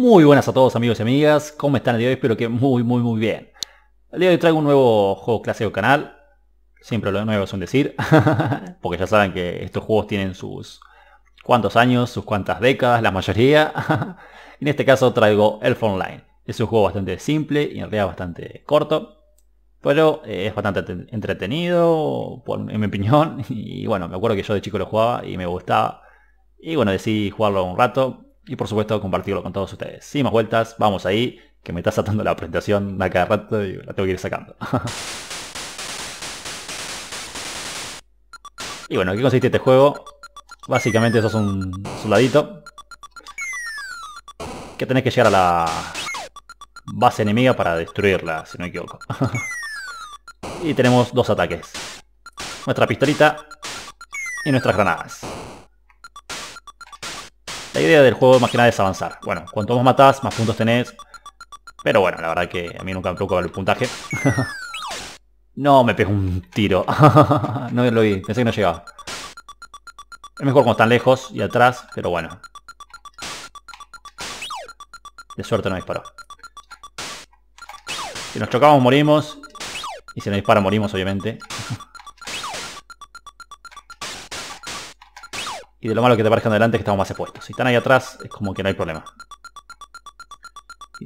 Muy buenas a todos amigos y amigas, ¿cómo están el día de hoy? Espero que muy muy muy bien. El día de hoy traigo un nuevo juego clásico canal, siempre lo nuevo es un decir, porque ya saben que estos juegos tienen sus cuantos años, sus cuantas décadas, la mayoría. en este caso traigo Elf Online. Es un juego bastante simple y en realidad bastante corto, pero eh, es bastante entretenido, en mi opinión, y bueno, me acuerdo que yo de chico lo jugaba y me gustaba, y bueno, decidí jugarlo un rato, y por supuesto compartirlo con todos ustedes. Sin más vueltas, vamos ahí, que me está saltando la presentación a cada rato y la tengo que ir sacando. y bueno, ¿qué consiste este juego? Básicamente eso es un soldadito que tenés que llegar a la base enemiga para destruirla, si no me equivoco. y tenemos dos ataques. Nuestra pistolita y nuestras granadas. La idea del juego más que nada es avanzar. Bueno, cuanto más matás, más puntos tenés. Pero bueno, la verdad que a mí nunca me preocupa el puntaje. no me pegó un tiro. no lo vi, pensé que no llegaba. Es mejor cuando están lejos y atrás, pero bueno. De suerte no disparó. Si nos chocamos morimos. Y si nos dispara morimos obviamente. Y de lo malo que te parezcan delante es que estamos más expuestos. Si están ahí atrás, es como que no hay problema.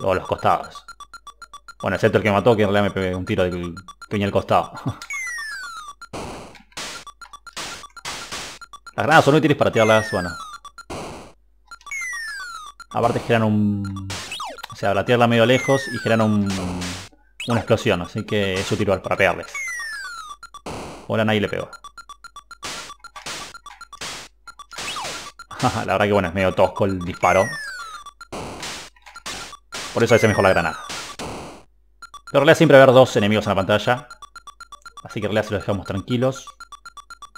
O los costados. Bueno, excepto el que mató, que en realidad me pegué un tiro del que venía al costado. Las granadas son útiles para tirarlas, bueno. Aparte generan un... O sea, la tirarla medio lejos y generan un... Una explosión, así que es útil para pegarles. Ahora nadie le pegó. la verdad que bueno, es medio tosco el disparo. Por eso hace mejor la granada. Pero en realidad siempre haber dos enemigos en la pantalla. Así que en realidad si los dejamos tranquilos,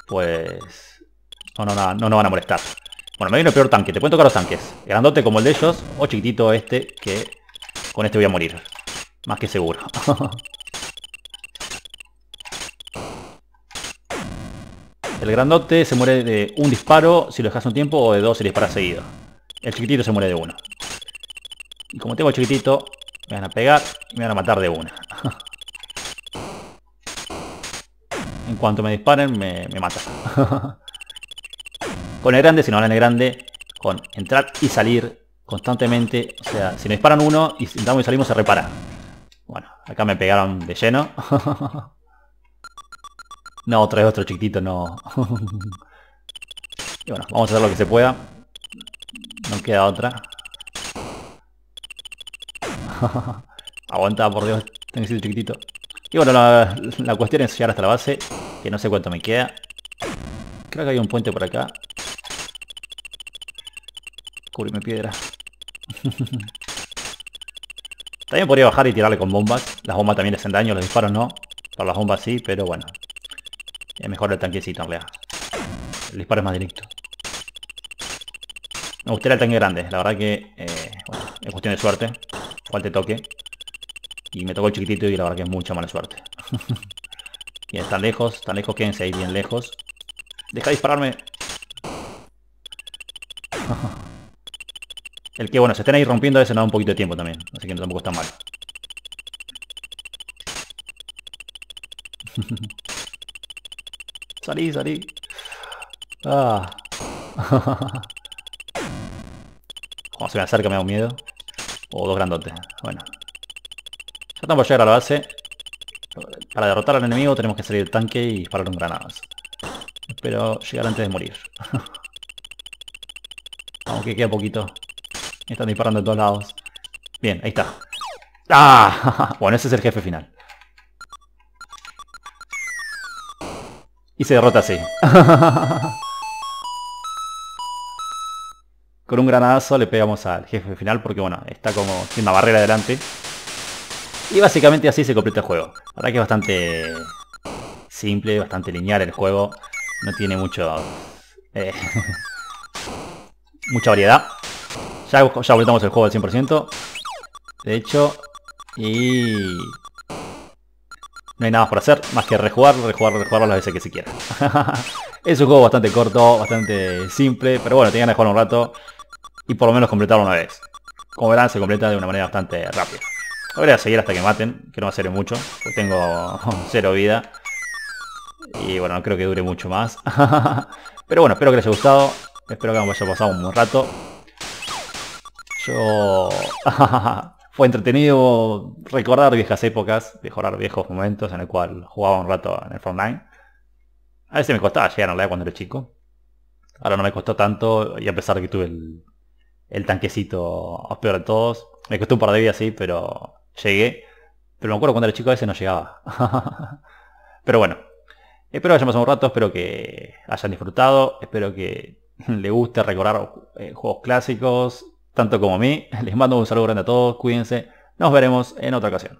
pues no, no, no, no van a molestar. Bueno, me viene el peor tanque. Te pueden tocar los tanques. Grandote como el de ellos, o chiquitito este, que con este voy a morir. Más que seguro. El grandote se muere de un disparo si lo dejas un tiempo o de dos si disparas seguido. El chiquitito se muere de uno. Y como tengo chiquitito, me van a pegar y me van a matar de una. en cuanto me disparen, me, me matan. con el grande, si no hablan el grande, con entrar y salir constantemente. O sea, si me disparan uno y entramos y salimos, se repara. Bueno, acá me pegaron de lleno. No, trae otro chiquitito, no. y bueno, vamos a hacer lo que se pueda. No queda otra. Aguanta, por Dios, tengo que ser chiquitito. Y bueno, la, cuestión es llegar hasta la base, que no sé cuánto me queda. Creo que hay un puente por acá. Cubrirme piedra. también podría bajar y tirarle con bombas. Las bombas también hacen daño, los disparos no. Para las bombas sí, pero bueno. Es mejor el tanquecito en realidad. El disparo es más directo. Me gustaría el tanque grande. La verdad que eh, es cuestión de suerte. Cuál te toque. Y me tocó el chiquitito y la verdad que es mucha mala suerte. y están lejos, están lejos, quédense ahí bien lejos. Deja de dispararme. El que, bueno, se estén ahí rompiendo a veces da un poquito de tiempo también. Así que no tampoco está mal. Salí, salí. Ah. Como se me acerca me da un miedo. O dos grandotes. Bueno. Ya estamos por llegar a la base. Para derrotar al enemigo tenemos que salir del tanque y disparar un granadas. Espero llegar antes de morir. Aunque queda poquito. están disparando de todos lados. Bien, ahí está. ¡Ah! Bueno, ese es el jefe final. Y se derrota así. Con un granadazo le pegamos al jefe final porque bueno, está como sin una barrera delante. Y básicamente así se completa el juego. La verdad que es bastante simple, bastante lineal el juego. No tiene mucho... Eh, mucha variedad. Ya, ya completamos el juego al 100%. De hecho, y no hay nada por hacer, más que rejugar, rejugar, rejugar las veces que se quiera. es un juego bastante corto, bastante simple, pero bueno, tenían que jugar un rato y por lo menos completarlo una vez. como verán se completa de una manera bastante rápida. Voy a seguir hasta que maten, que no va a ser mucho, porque tengo cero vida. Y bueno, no creo que dure mucho más. Pero bueno, espero que les haya gustado. Espero que haya pasado un buen rato. Yo... Fue entretenido recordar viejas épocas, mejorar viejos momentos en el cual jugaba un rato en el Frontline. A veces me costaba llegar a la cuando era chico. Ahora no me costó tanto y a pesar de que tuve el, el tanquecito peor de todos. Me costó un par de días, sí, pero llegué. Pero me acuerdo cuando era chico a veces no llegaba. pero bueno, espero que hayan pasado un rato, espero que hayan disfrutado, espero que les guste recordar eh, juegos clásicos, tanto como a mí. Les mando un saludo grande a todos, cuídense. Nos veremos en otra ocasión.